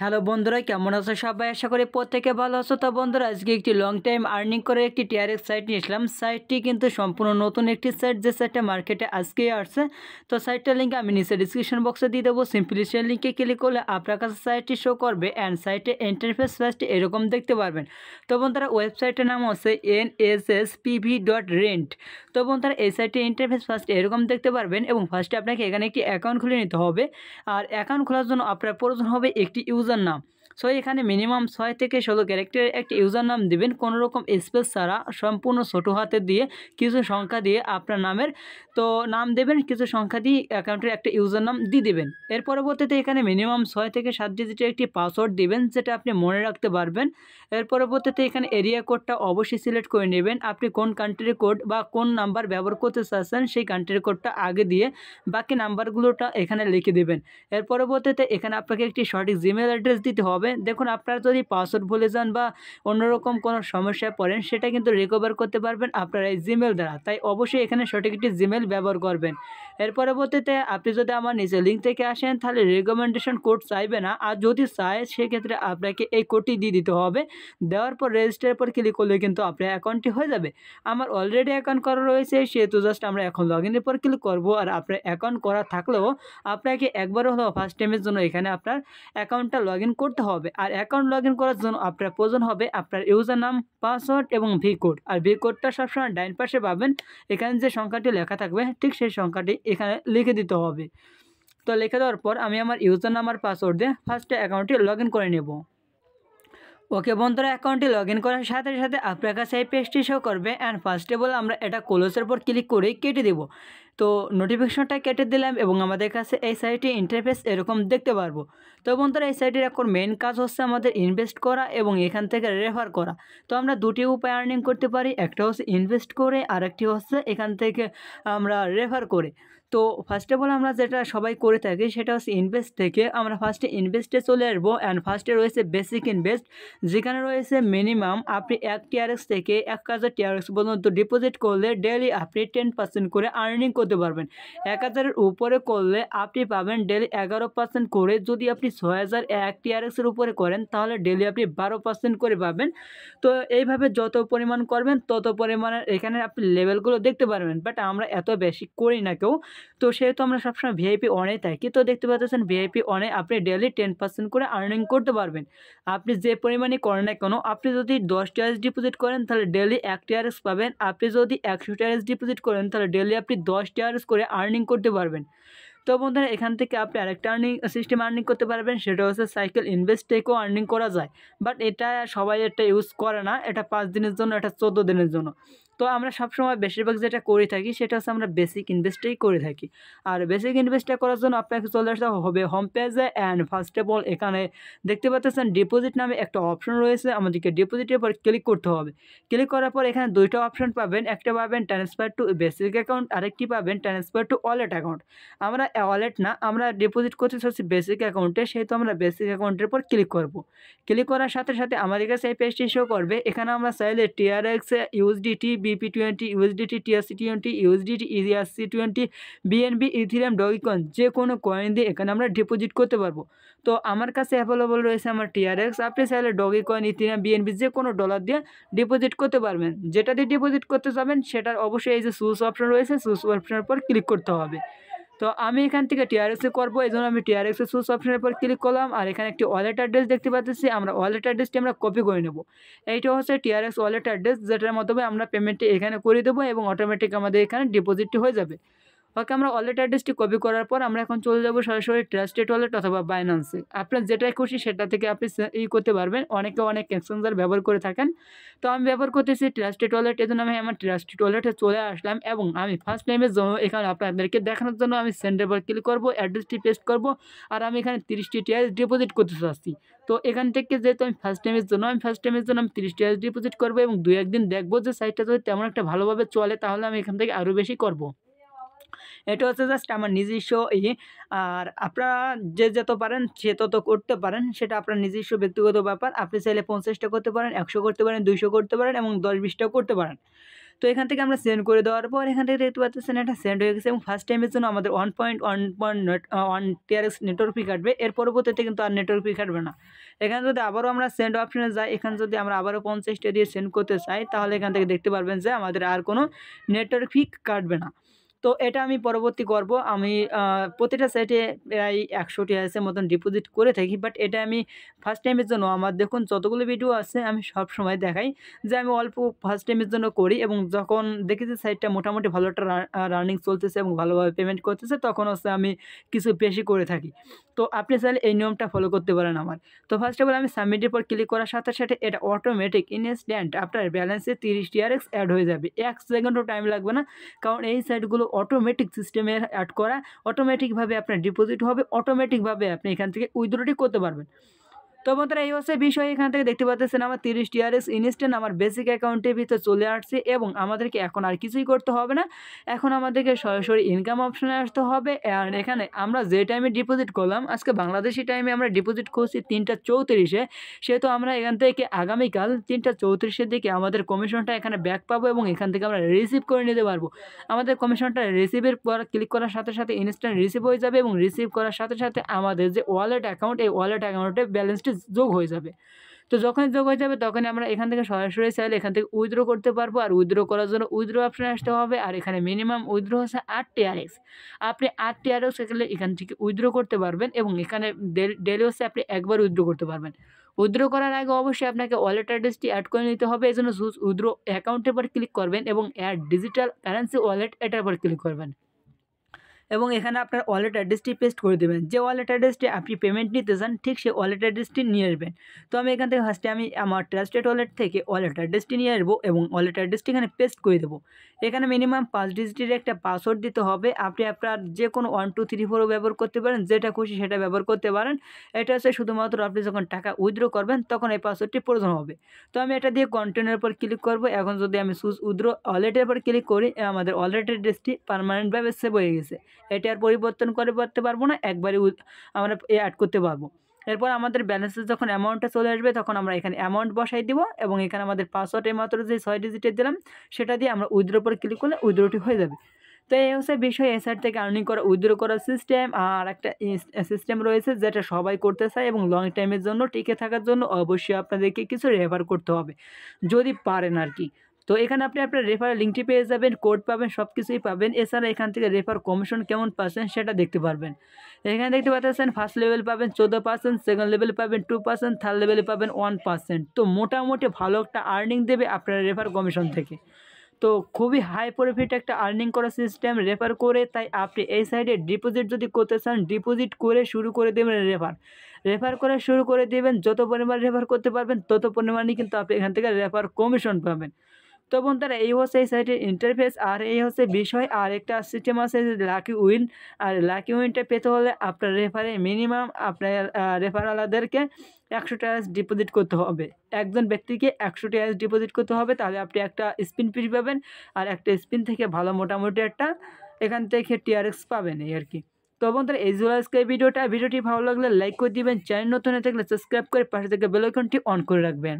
Hello বন্ধুরা, কেমন আছো সবাই? আশা করি প্রত্যেকে ভালো আছো। তো বন্ধুরা, আজকে একটি লং টাইম আর্নিং করে একটি টিআরএক্স সাইট নিয়েছিলাম সাইটটি কিন্তু সম্পূর্ণ নতুন একটি সাইট যে সাইটটা মার্কেটে আজকেই আসছে। তো সাইটটার লিঙ্ক আমি নিচে ডিসক্রিপশন বক্সে দিয়ে দেবো। সিম্পলি সেই লিঙ্কে ক্লিক করলে আপনার কাছে সাইটটি শো করবে অ্যান্ড সাইটে ইন্টারফেস ফার্স্ট এরকম দেখতে পারবেন। তো বন্ধুরা ওয়েবসাইটের নাম হচ্ছে N S S PV dot rent তো বন্ধুরা, এই সাইটে ইন্টারফেস ফার্স্ট এরকম দেখতে পারবেন এবং ফার্স্টে আপনাকে এখানে একটি অ্যাকাউন্ট খুলে নিতে হবে। আর অ্যাকাউন্ট খোলার জন্য আপনার প্রয়োজন হবে একটি ইউজার নাম সো এখানে মিনিমাম ছয় থেকে ষোলো ক্যারেক্টারের একটি ইউজার নাম দেবেন। কোনো রকম স্পেস ছাড়া সম্পূর্ণ ছোটো হাতে দিয়ে কিছু সংখ্যা দিয়ে আপনার নামের, তো নাম দেবেন, কিছু সংখ্যা দিয়ে অ্যাকাউন্টের একটা ইউজার নাম দিয়ে দেবেন। এর পরবর্তীতে এখানে মিনিমাম ছয় থেকে সাত ডিজিটের একটি পাসওয়ার্ড দিবেন, যেটা আপনি মনে রাখতে পারবেন। এর পরবর্তীতে এখানে এরিয়া কোডটা অবশ্যই সিলেক্ট করে নেবেন। আপনি কোন কান্ট্রির কোড বা কোন নাম্বার ব্যবহার করতে চাচ্ছেন, সেই কান্ট্রির কোডটা আগে দিয়ে বাকি নাম্বারগুলোটা এখানে লিখে দেবেন। এর পরবর্তীতে এখানে আপনাকে একটি সঠিক জিমেল অ্যাড্রেস দিতে হবে। দেখুন, আপনারা যদি পাসওয়ার্ড ভুলে যান বা অন্যরকম কোনো সমস্যায় পড়েন, সেটা কিন্তু রিকভার করতে পারবেন আপনার এই জিমেল দ্বারা। তাই অবশ্যই এখানে সঠিক একটি জিমেল ব্যবহার করবেন। এর পরবর্তীতে আপনি যদি আমার নিজের লিঙ্ক থেকে আসেন, তাহলে রেকমেন্ডেশন কোড চাইবে না। আর যদি চায়, সেক্ষেত্রে আপনাকে এই কোডটি দিয়ে দিতে হবে। দেওয়ার পর রেজিস্টারের পর ক্লিক করলে কিন্তু আপনার অ্যাকাউন্টটি হয়ে যাবে। আমার অলরেডি অ্যাকাউন্ট করা রয়েছে, সেহেতু জাস্ট আমরা এখন লগ ইনের পর ক্লিক করব। আর আপনার অ্যাকাউন্ট করা থাকলেও আপনাকে একবারও হলেও ফার্স্ট টাইমের জন্য এখানে আপনার অ্যাকাউন্টটা লগ করতে হবে। আর অ্যাকাউন্ট লগ করার জন্য আপনার প্রয়োজন হবে আপনার ইউজার নাম পাসওয়ার্ড এবং ভি কোড আর ভি কোডটা সবসময় ডাইন পাশে পাবেন। এখানে যে সংখ্যাটি লেখা থাকবে, ঠিক সেই সংখ্যাটি এখানে লিখে দিতে হবে। তো লিখে দেওয়ার পর আমি আমার ইউজার নাম আর পাসওয়ার্ড দিয়ে ফার্স্টে অ্যাকাউন্টটি লগ করে নেব। ওকে বন্ধুরা অ্যাকাউন্টটি লগ করার সাথে সাথে আপনার কাছে এই পেজটি শো করবে। অ্যান্ড ফার্স্ট অফ অল আমরা এটা ক্লোজের পর ক্লিক করেই কেটে দেব। তো নোটিফিকেশনটা কেটে দিলাম এবং আমাদের কাছে এই সাইটে ইন্টারফেস এরকম দেখতে পারব। তো বন্ধুরা, এই সাইটের এখন মেন কাজ হচ্ছে আমাদের ইনভেস্ট করা এবং এখান থেকে রেফার করা। তো আমরা দুটি উপায় আর্নিং করতে পারি, একটা হচ্ছে ইনভেস্ট করে, আর একটি হচ্ছে এখান থেকে আমরা রেফার করে। তো ফার্স্ট অফ অল আমরা যেটা সবাই করে থাকি, সেটা হচ্ছে ইনভেস্ট থেকে আমরা ফার্স্টে ইনভেস্টে চলে আসব অ্যান্ড ফার্স্টে রয়েছে বেসিক ইনভেস্ট যেখানে রয়েছে মিনিমাম আপনি এক টিআরএক্স থেকে এক হাজার টিআরএক্স পর্যন্ত ডিপোজিট করলে ডেলি আপনি টেন পার্সেন্ট করে আর্নিং করতে পারবেন। এক হাজারের উপরে করলে আপনি পাবেন ডেলি এগারো পার্সেন্ট করে যদি আপনি ছয় হাজার এক টিআরএক্সের উপরে করেন, তাহলে ডেলি আপনি বারো পার্সেন্ট করে পাবেন। তো এইভাবে যত পরিমাণ করবেন, তত পরিমাণের এখানে আপনি লেভেলগুলো দেখতে পারবেন। বাট আমরা এত বেশি করি না কেউ। তো সেহেতু আমরা সবসময় ভিআইপি অনে থাকি। তো দেখতে পাচ্ছেন ভিআইপি অনে আপনি ডেলি টেন পার্সেন্ট করে আর্নিং করতে পারবেন। আপনি যে পরিমাণে করেন না কেন, আপনি যদি দশ টিআরএস ডিপোজিট করেন, তাহলে ডেলি এক টিআরএস পাবেন। আপনি যদি একশো টিআরএস ডিপোজিট করেন, তাহলে ডেলি আপনি দশ টিআরএস করে আর্নিং করতে পারবেন। তো বন্ধুরা, এখান থেকে আপনি আরেকটা আর্নিং সিস্টেম আর্নিং করতে পারবেন। সেটা হচ্ছে সাইকেল ইনভেস্ট থেকেও আর্নিং করা যায়। বাট এটা সবাই একটা ইউজ করে না। এটা পাঁচ দিনের জন্য, এটা চোদ্দ দিনের জন্য। তো আমরা সবসময় বেশিরভাগ যেটা করে থাকি সেটা হচ্ছে আমরা বেসিক ইনভেস্টেই করে থাকি। আর বেসিক ইনভেস্টটা করার জন্য আপনাকে চলে আসতে হবে হোম পেজে অ্যান্ড ফার্স্ট অফ অল এখানে দেখতে পাচ্ছেন ডিপোজিট নামে একটা অপশন রয়েছে, আমাদেরকে ডিপোজিটের পর ক্লিক করতে হবে। ক্লিক করার পর এখানে দুইটা অপশন পাবেন, একটা পাবেন ট্রান্সফার টু বেসিক অ্যাকাউন্ট আরেকটি পাবেন ট্রান্সফার টু ওয়ালেট অ্যাকাউন্ট আমরা ওয়ালেট না, আমরা ডিপোজিট করতে চাচ্ছি বেসিক অ্যাকাউন্টে সেহেতু আমরা বেসিক অ্যাকাউন্টের পর ক্লিক করব। ক্লিক করার সাথে সাথে আমাদের কাছে এই পেজটি শো করবে। এখানে আমরা চাইলে TRX USDT BP twenty USDT TRC twenty USDT ERC twenty BNB Ethereum Dogecoin যে কোনো কয়েন দিয়ে এখানে আমরা ডিপোজিট করতে পারব। তো আমার কাছে অ্যাভেলেবল রয়েছে আমার টিআরএক্স আপনি চাইলে ডগি কয়েন ইথিরিয়াম বিএনবি যে কোনো ডলার দিয়ে ডিপোজিট করতে পারবেন। যেটা দিয়ে ডিপোজিট করতে যাবেন, সেটার অবশ্যই এই যে সুস অপশন রয়েছে সুস অপশনের পর ক্লিক করতে হবে। তো আমি এখান থেকে টিআরএসে করব এই জন্য আমি টিআরএসে সুস অপশনের পর ক্লিক করলাম, আর এখানে একটি ওয়ালেট অ্যাড্রেস দেখতে পাচ্ছি, আমরা ওয়ালেট অ্যাড্রেসটি আমরা কপি করে নেব। এইটা হচ্ছে টিআরএস ওয়ালেট অ্যাড্রেস যেটার মাধ্যমে আমরা পেমেন্টটি এখানে করে দেবো এবং অটোমেটিক আমাদের এখানে ডিপোজিটটি হয়ে যাবে। ওকে আমরা ওয়ালেট অ্যাড্রেসটি কপি করার পর আমরা এখন চলে যাব সরাসরি ট্রাস্টেড ওয়ালেট অথবা বাইন্যান্সে আপনার যেটাই খুশি সেটা থেকে আপনি ই করতে পারবেন। অনেকে অনেক এক্সচেঞ্জার ব্যবহার করে থাকেন। তো আমি ব্যবহার করতেছি ট্রাস্টেড ওয়ালেট এই জন্য আমি আমার ট্রাস্টেড ওয়ালেটে চলে আসলাম এবং আমি ফার্স্ট টাইমের জন্য এখানে আপনাদেরকে দেখানোর জন্য আমি সেন্ডের পর ক্লিক করব অ্যাড্রেসটি পেস্ট করব আর আমি এখানে তিরিশটি টিয়ার ডিপোজিট করতে চাচ্ছি তো এখান থেকে যেহেতু আমি ফার্স্ট টাইমের জন্য, আমি ফার্স্ট টাইমের জন্য আমি তিরিশ টিয়ার ডিপোজিট করব এবং দু একদিন দেখব যে সাইটটা যদি তেমন একটা ভালোভাবে চলে তাহলে আমি এখান থেকে আরও বেশি করব। এটা হচ্ছে জাস্ট আমার নিজস্ব ই আর আপনারা যে যত পারেন সে তত করতে পারেন, সেটা আপনার নিজস্ব ব্যক্তিগত ব্যাপার। আপনি চাইলে পঞ্চাশটা করতে পারেন, একশো করতে পারেন, দুইশো করতে পারেন এবং দশ বিশটাও করতে পারেন। তো এখান থেকে আমরা সেন্ড করে দেওয়ার পর এখান থেকে দেখতে পাচ্ছেন এটা সেন্ড হয়ে গেছে এবং ফার্স্ট টাইমের জন্য আমাদের one point one point one TRX network fee কাটবে। এর পরবর্তীতে কিন্তু আর নেটওয়ার্ক ফি কাটবে না। এখানে যদি আবারও আমরা সেন্ড অপশনে যাই, এখানে যদি আমরা আবারও পঞ্চাশটা দিয়ে সেন্ড করতে চাই, তাহলে এখান থেকে দেখতে পারবেন যে আমাদের আর কোনো নেটওয়ার্ক ফি কাটবে না। তো এটা আমি পরবর্তী করব। আমি প্রতিটা সাইটে প্রায় একশোটি আছে মতন ডিপোজিট করে থাকি। বাট এটা আমি ফার্স্ট টাইমের জন্য, আমার দেখুন যতগুলো ভিডিও আছে, আমি সব সময় দেখাই যে আমি অল্প ফার্স্ট টাইমের জন্য করি এবং যখন দেখি যে সাইটটা মোটামুটি ভালো একটা রানিং চলতেছে এবং ভালোভাবে পেমেন্ট করতেছে, তখন হচ্ছে আমি কিছু বেশি করে থাকি। তো আপনি চাইলে এই নিয়মটা ফলো করতে পারেন আমার। তো ফার্স্ট অফ অল আমি সাবমিটের পর ক্লিক করার সাথে সাথে এটা অটোমেটিক ইনস্ট্যান্ট আপনার ব্যালেন্সে তিরিশ টিআরএক্স অ্যাড হয়ে যাবে। এক সেকেন্ডও টাইম লাগবে না। কারণ এই সাইটগুলো অটোমেটিক সিস্টেমে অ্যাড করা অটোমেটিকভাবে আপনার ডিপোজিট হবে অটোমেটিকভাবে আপনি এখান থেকে উইথড্রটি করতে পারবেন। তো বন্ধুরা, এই হচ্ছে বিষয়। এখান থেকে দেখতে পাচ্ছেন আমার তিরিশ টিআরএস ইনস্ট্যান্ট আমার বেসিক অ্যাকাউন্টের ভিতরে চলে আসছে এবং আমাদেরকে এখন আর কিছুই করতে হবে না। এখন আমাদেরকে সরাসরি ইনকাম অপশানে আসতে হবে। আর এখানে আমরা যে টাইমে ডিপোজিট করলাম, আজকে বাংলাদেশি টাইমে আমরা ডিপোজিট করছি তিনটা চৌত্রিশে। সেহেতু আমরা এখান থেকে আগামীকাল তিনটা চৌত্রিশের দিকে আমাদের কমিশনটা এখানে ব্যাক পাবো এবং এখান থেকে আমরা রিসিভ করে নিতে পারব। আমাদের কমিশনটা রিসিভের পর ক্লিক করার সাথে সাথে ইনস্ট্যান্ট রিসিভ হয়ে যাবে এবং রিসিভ করার সাথে সাথে আমাদের যে ওয়ালেট অ্যাকাউন্ট এই ওয়ালেট অ্যাকাউন্টে ব্যালেন্সটি যোগ হয়ে যাবে। তো যখনই যোগ হয়ে যাবে তখনই আমরা এখান থেকে সরাসরি চাইলে এখান থেকে উইথড্র করতে পারব। আর উইথড্র করার জন্য উইথড্র অপশানে আসতে হবে। আর এখানে মিনিমাম উইথড্র হচ্ছে আট টিআরএক্স আপনি আট টিআরএক্স এখানে এখান থেকে উইথড্র করতে পারবেন এবং এখানে ডেলি হচ্ছে আপনি একবার উইথড্র করতে পারবেন। উইথড্র করার আগে অবশ্যই আপনাকে ওয়ালেট অ্যাড্রেসটি অ্যাড করে নিতে হবে। এই জন্য উইথড্র অ্যাকাউন্টের পর ক্লিক করবেন এবং অ্যাড ডিজিটাল কারেন্সি ওয়ালেট এটার পর ক্লিক করবেন। এবং এখানে আপনার ওয়ালেট অ্যাড্রেসটি পেস্ট করে দেবেন। যে ওয়ালেট অ্যাড্রেসটি আপনি পেমেন্ট নিতে চান, ঠিক সেই ওয়ালেট অ্যাড্রেসটি নিয়ে আসবেন। তো আমি এখান থেকে ফার্স্টে আমি আমার ট্রাস্টেড ওয়ালেট থেকে ওয়ালেট অ্যাড্রেসটি নিয়ে আসব এবং ওয়ালেট অ্যাড্রেসটি এখানে পেস্ট করে দেবো। এখানে মিনিমাম পাঁচ ডিজিটের একটা পাসওয়ার্ড দিতে হবে। আপনি আপনার যে কোনো ওয়ান টু থ্রি ফোরও ব্যবহার করতে পারেন, যেটা খুশি সেটা ব্যবহার করতে পারেন। এটা হচ্ছে শুধুমাত্র আপনি যখন টাকা উইথড্র করবেন, তখন এই পাসওয়ার্ডটি প্রয়োজন হবে। তো আমি এটা দিয়ে কন্টেনের উপর ক্লিক করব। এখন যদি আমি সুজ উইথড্র ওয়ালেটের উপর ক্লিক করি, আমাদের ওয়ালেট অ্যাড্রেসটি পারমানেন্টভাবে সেভ হয়ে গেছে। এটা আর পরিবর্তন করে করতে পারব না, একবারে আমরা অ্যাড করতে পারব। এরপর আমাদের ব্যালেন্সে যখন অ্যামাউন্টটা চলে আসবে, তখন আমরা এখানে অ্যামাউন্ট বসাই দিব এবং এখানে আমাদের পাসওয়ার্ড মাত্র যে ছয় ডিজিটের দিলাম, সেটা দিয়ে আমরা উইথড্র পর ক্লিক করলে উইথড্রটি হয়ে যাবে। তো এই হচ্ছে বিষয় সাইড থেকে আর্নিং করা উইথড্র করার সিস্টেম আর একটা সিস্টেম রয়েছে যেটা সবাই করতে চায় এবং লং টাইমের জন্য টিকে থাকার জন্য অবশ্যই আপনাদেরকে কিছু রেফার করতে হবে। যদি পারেন আর কি। তো এখানে আপনি আপনার রেফার লিঙ্কটি পেয়ে যাবেন কোড পাবেন সব কিছুই পাবেন। এছাড়া এখান থেকে রেফার কমিশন কেমন পাচ্ছেন সেটা দেখতে পারবেন। এখানে দেখতে পাচ্ছেন ফার্স্ট লেভেল পাবেন চোদ্দ পার্সেন্ট সেকেন্ড লেভেল পাবেন টু পার্সেন্ট থার্ড লেভেলে পাবেন ওয়ান পার্সেন্ট তো মোটামুটি ভালো একটা আর্নিং দেবে আপনার রেফার কমিশন থেকে। তো খুবই হাই প্রফিট একটা আর্নিং করার সিস্টেম রেফার করে, তাই আপনি এই সাইডে ডিপোজিট যদি করতে চান ডিপোজিট করে শুরু করে দেবেন রেফার রেফার করে শুরু করে দেবেন, যত পরিমাণ রেফার করতে পারবেন, তত পরিমাণই কিন্তু আপনি এখান থেকে রেফার কমিশন পাবেন। তো বন্ধুরা এই হচ্ছে এই সাইটের ইন্টারফেস আর এই হচ্ছে বিষয়, আর একটা সিস্টেম আছে লাকি উইন আর লাকি উইনটা পেতে হলে আপনার রেফারে মিনিমাম আপনার রেফারওয়ালাদেরকে একশো টাকা ডিপোজিট করতে হবে। একজন ব্যক্তিকে একশো টাকা ডিপোজিট করতে হবে, তাহলে আপনি একটা স্পিন ফ্রি পাবেন, আর একটা স্পিন থেকে ভালো মোটামুটি একটা এখান থেকে টিআরএক্স পাবেন এই আর কি তো বন্ধুরা, এই জন্য আজকে ভিডিওটা। ভিডিওটি ভালো লাগলে লাইক করে দিবেন। চ্যানেল নতুন হয়ে থাকলে সাবস্ক্রাইব করে পাশে থেকে বেলাইকনটি অন করে রাখবেন।